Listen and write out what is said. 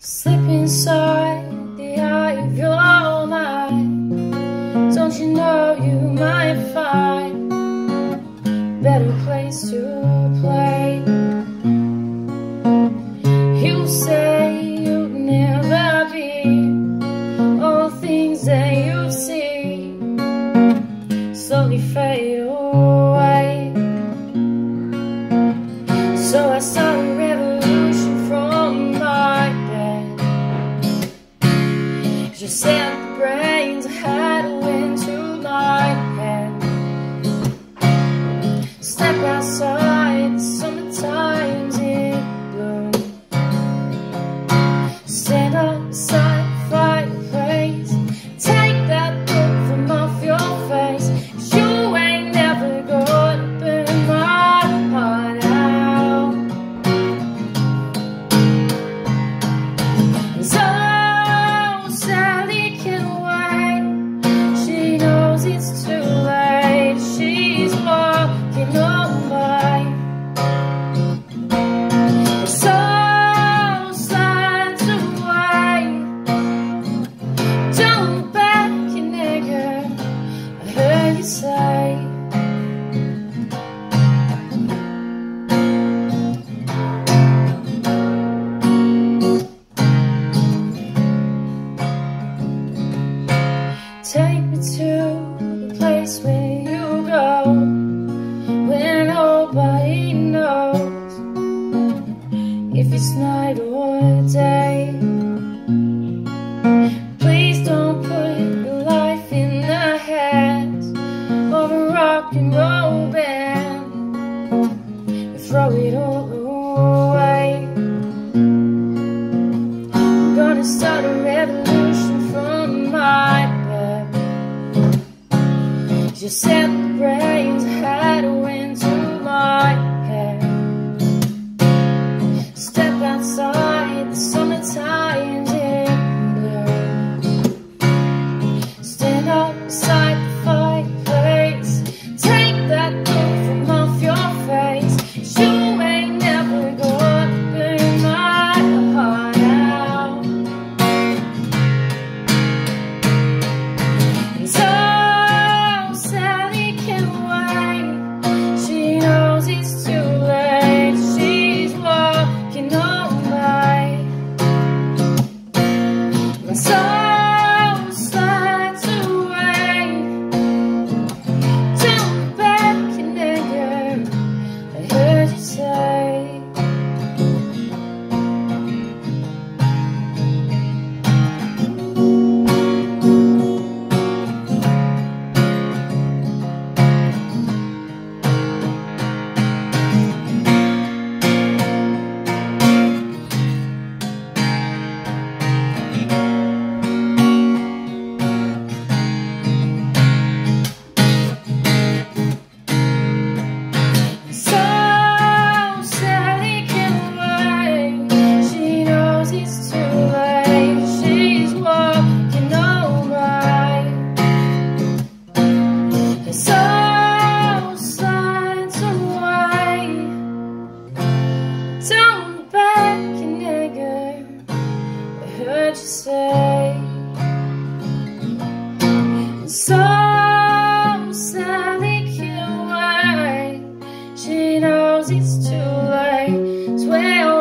Slip inside the eye of your mind Don't you know you might find Better place to She sent the brains I had into my head. Step outside. Take me to the place where Just said the rains had wind to my hair Step outside the summertime. swear